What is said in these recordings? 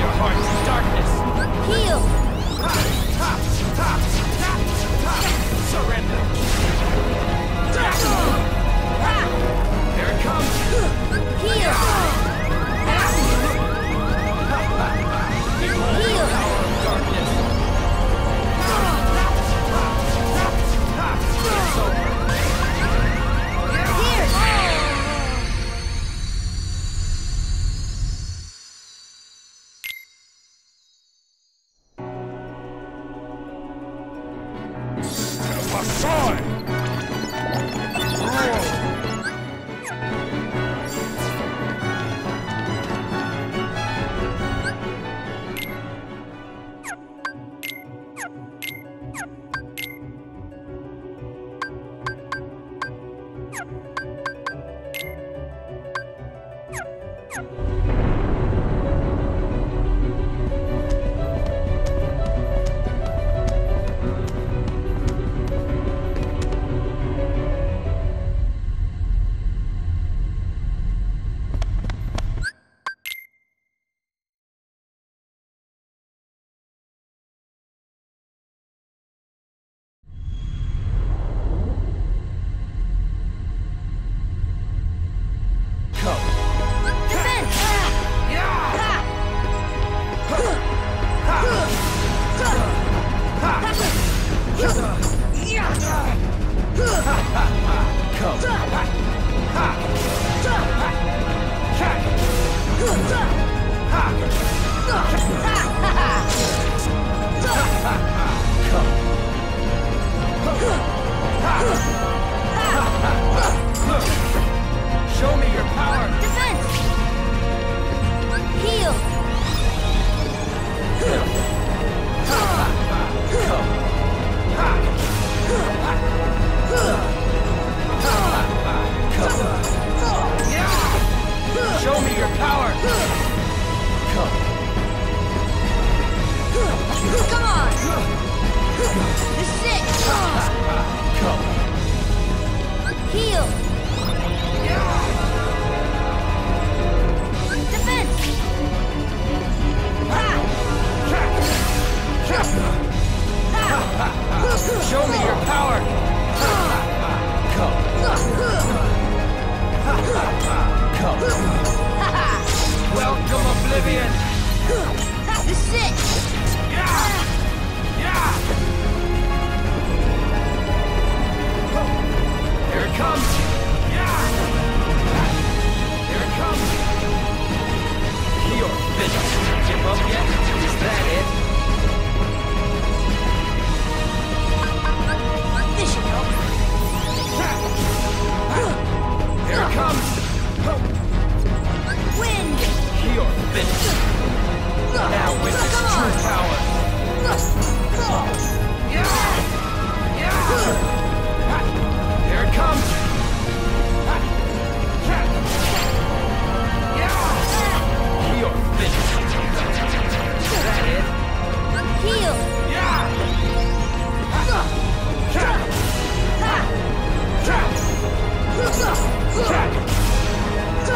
your heart to darkness. Heal! Top, top, top, top. Surrender. Here it comes. Heal! Behold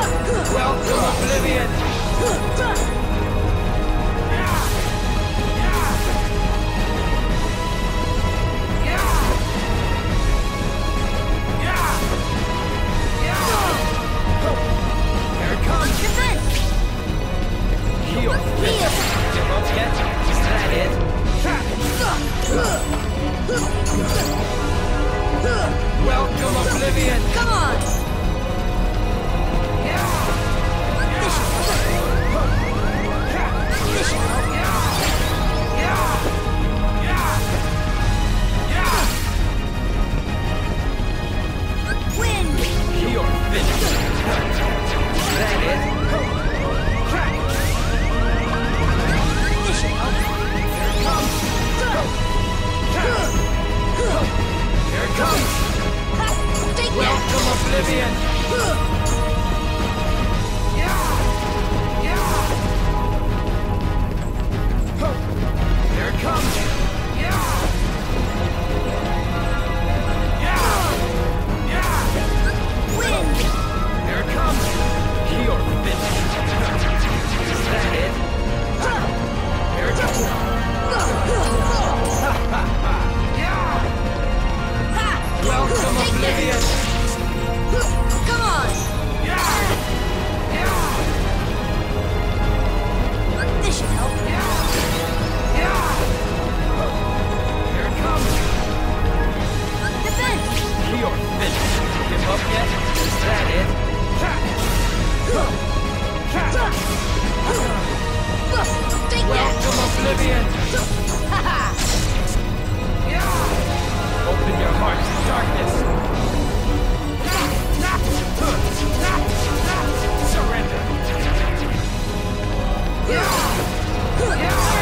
Welcome, Oblivion! Oblivion! Open your heart to darkness! Surrender!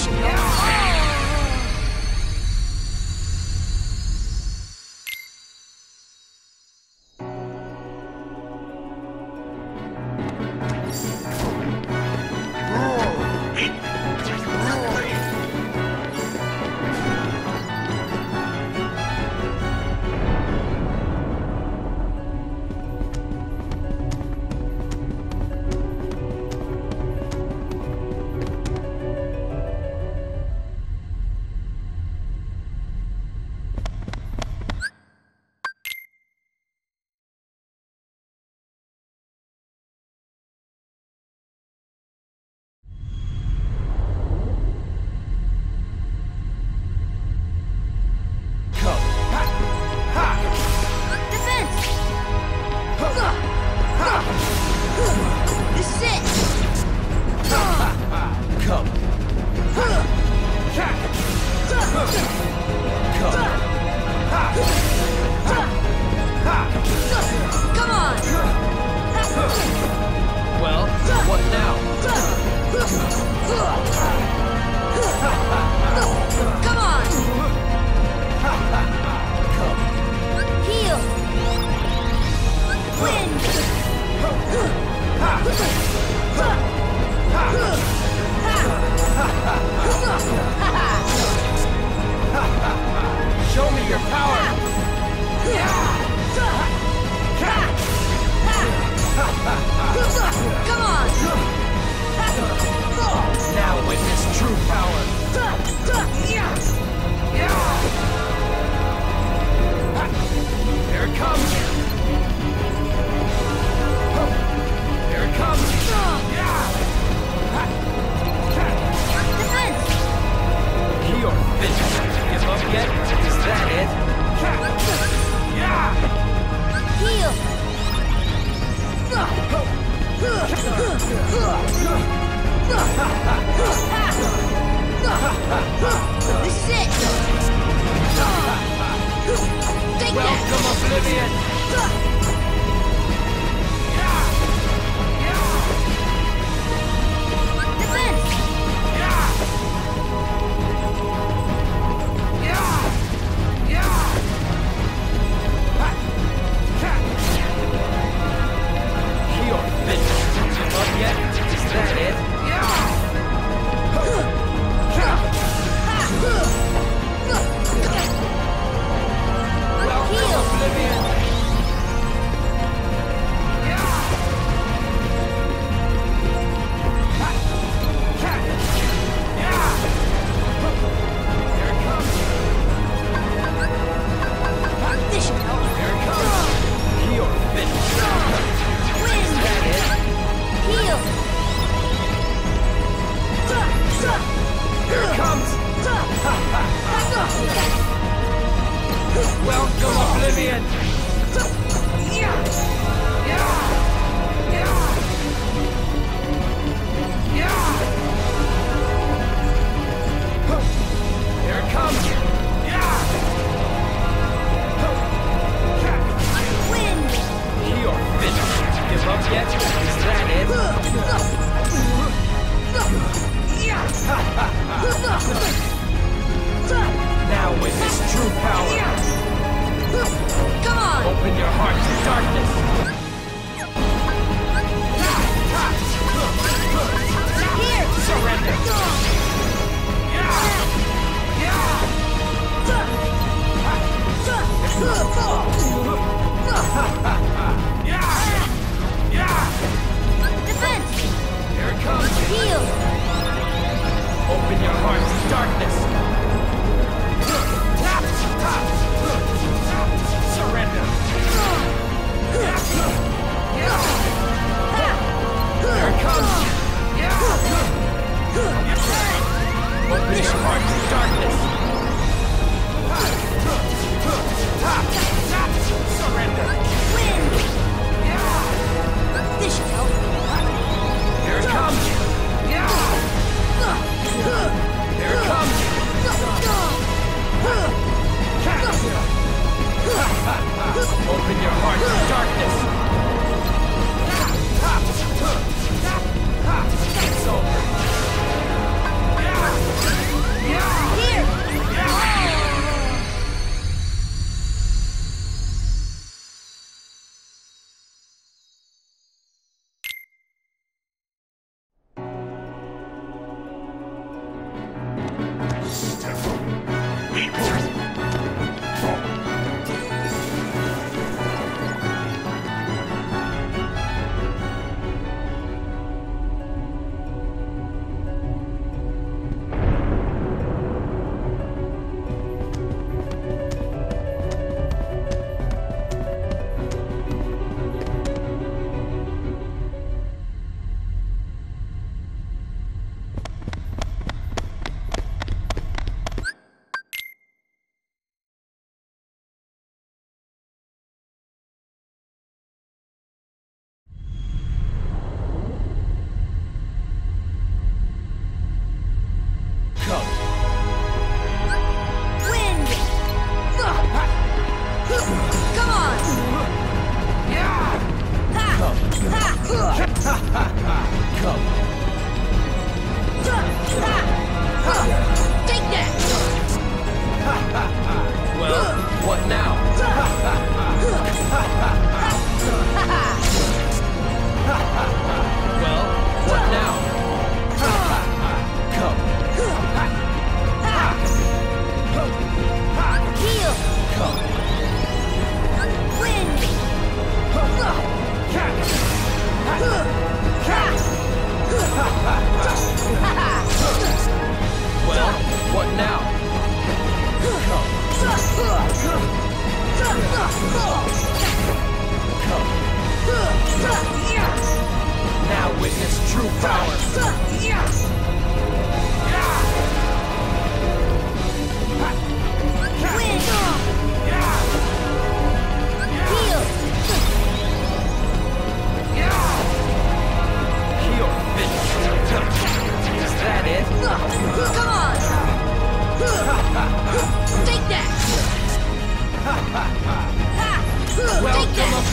This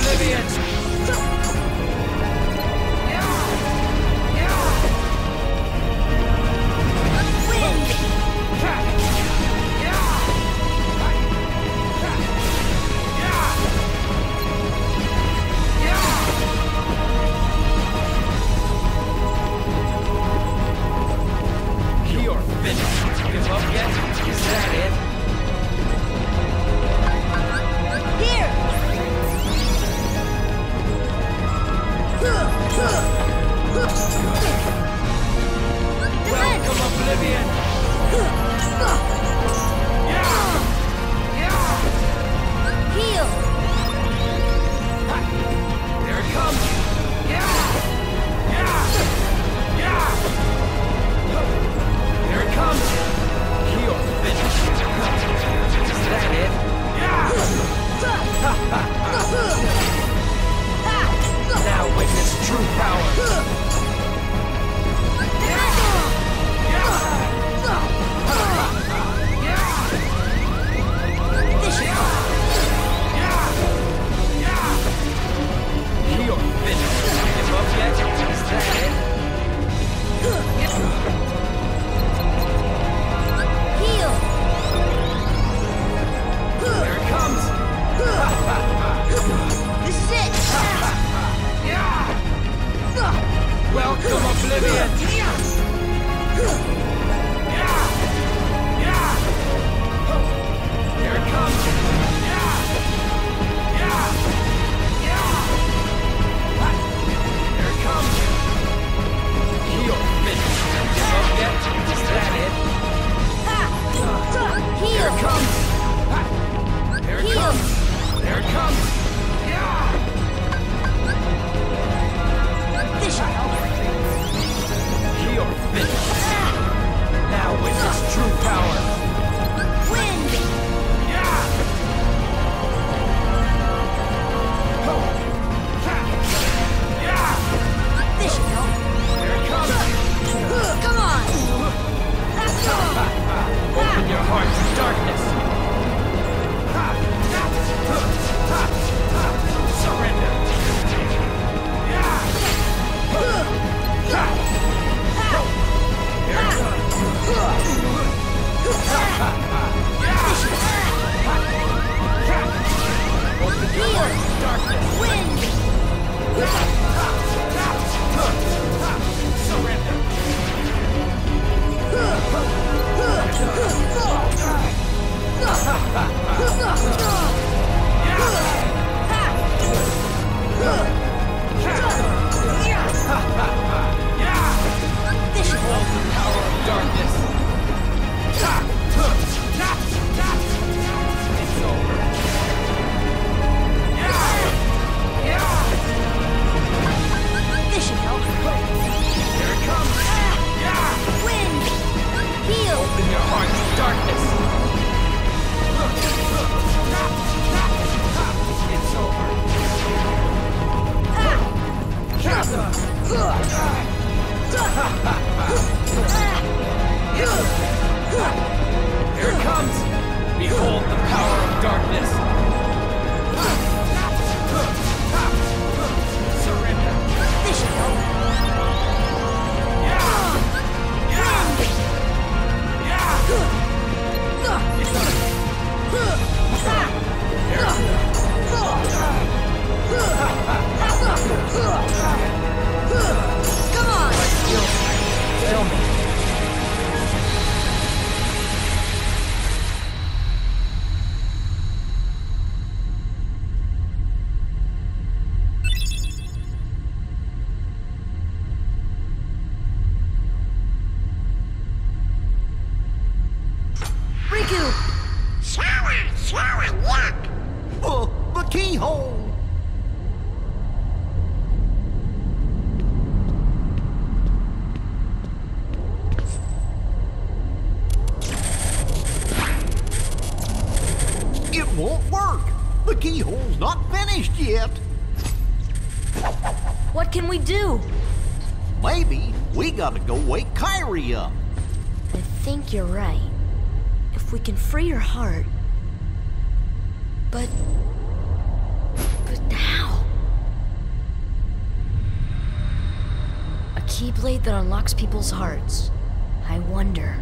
Welcome, Here it comes! Behold the power of darkness! Surrender! This Yeah! Yeah! Yeah! It's not... Here. people's hearts. I wonder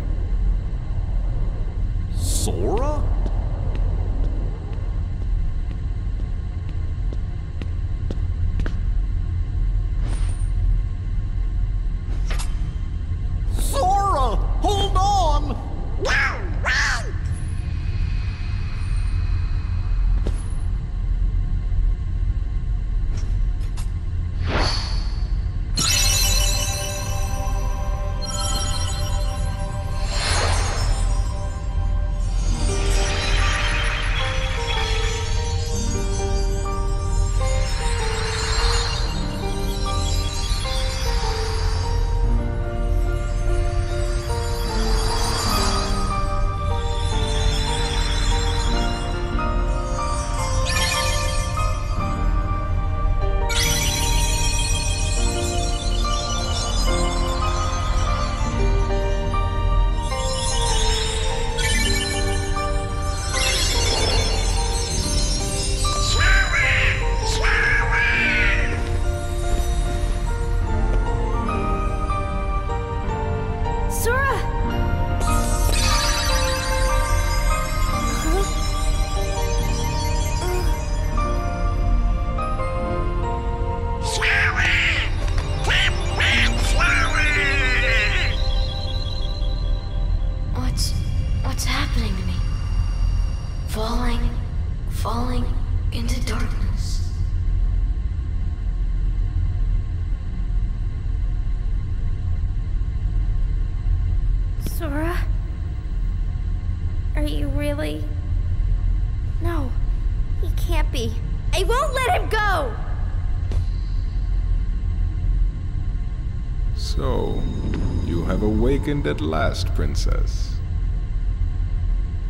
awakened at last, Princess.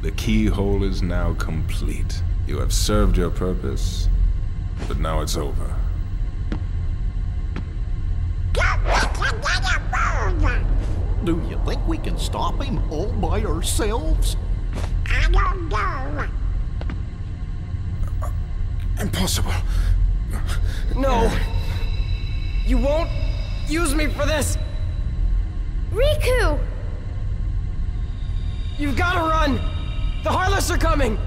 The keyhole is now complete. You have served your purpose, but now it's over. Do you think we can stop him all by ourselves? I don't know. Impossible. No. You won't use me for this. Riku! You've gotta run! The Heartless are coming!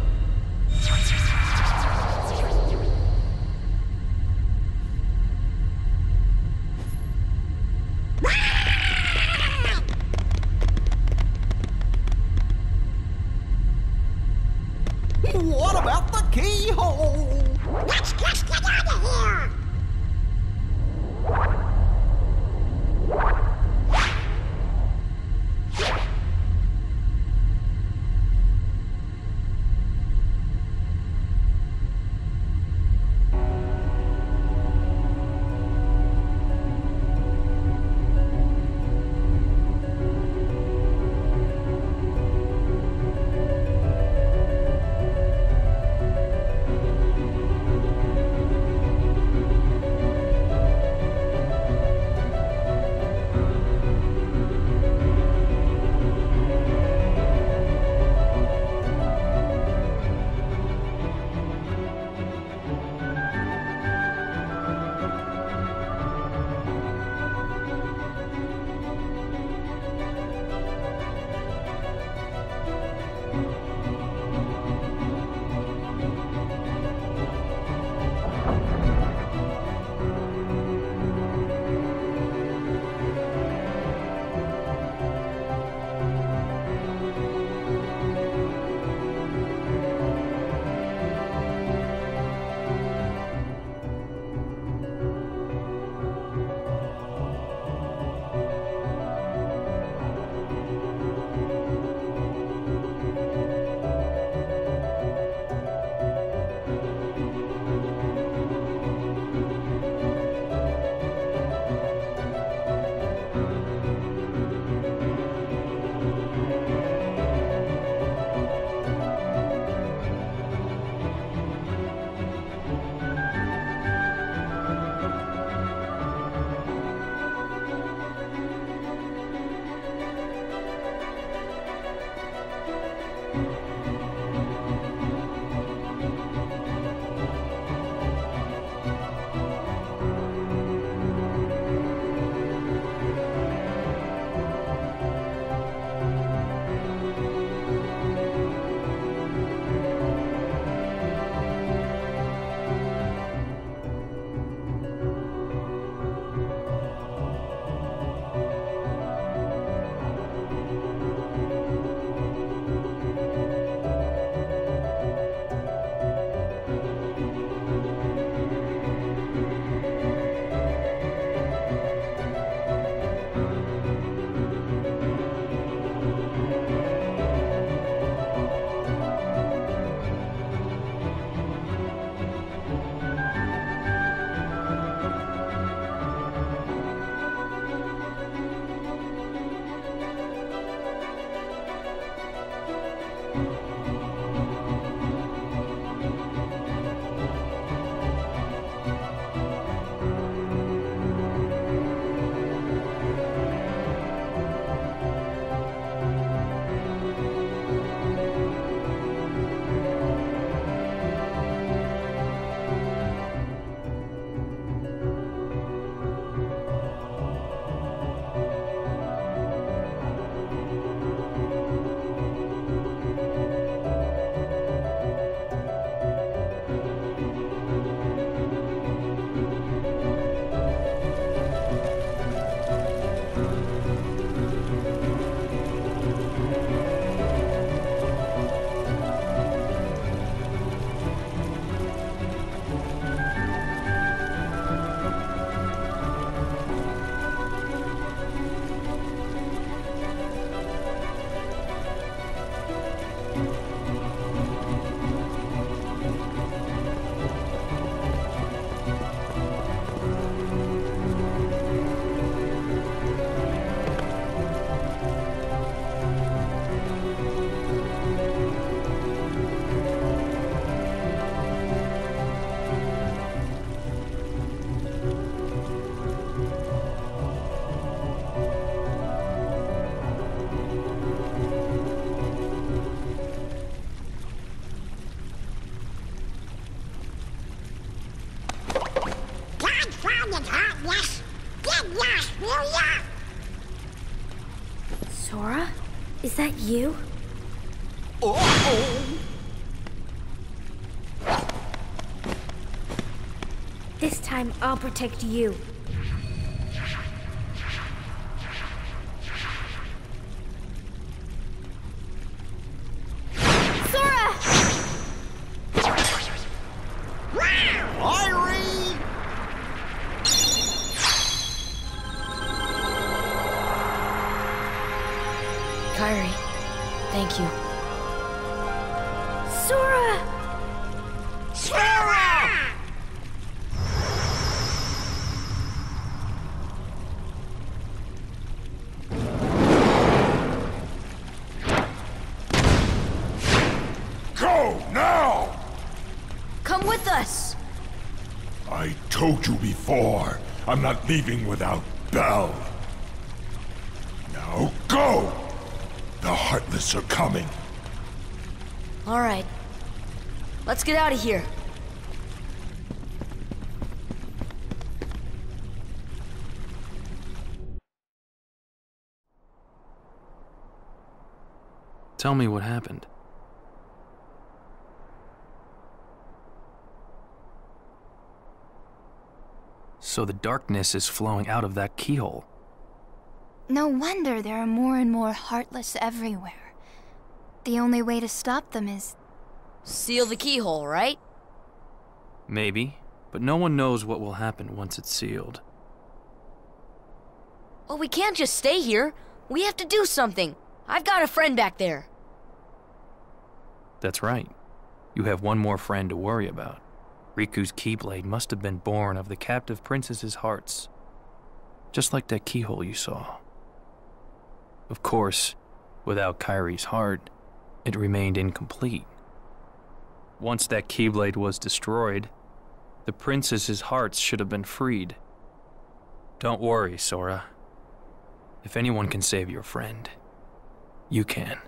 You? Uh-oh! This time I'll protect you. Not leaving without Belle. Now go! The Heartless are coming. Alright. Let's get out of here. Tell me what happened. So the darkness is flowing out of that keyhole. No wonder there are more and more Heartless everywhere. The only way to stop them is. Seal the keyhole, right? Maybe, but no one knows what will happen once it's sealed. Well, we can't just stay here. We have to do something. I've got a friend back there. That's right. You have one more friend to worry about. Riku's Keyblade must have been born of the captive princess's hearts. Just like that keyhole you saw. Of course, without Kairi's heart, it remained incomplete. Once that Keyblade was destroyed, the princess's hearts should have been freed. Don't worry, Sora. If anyone can save your friend, you can.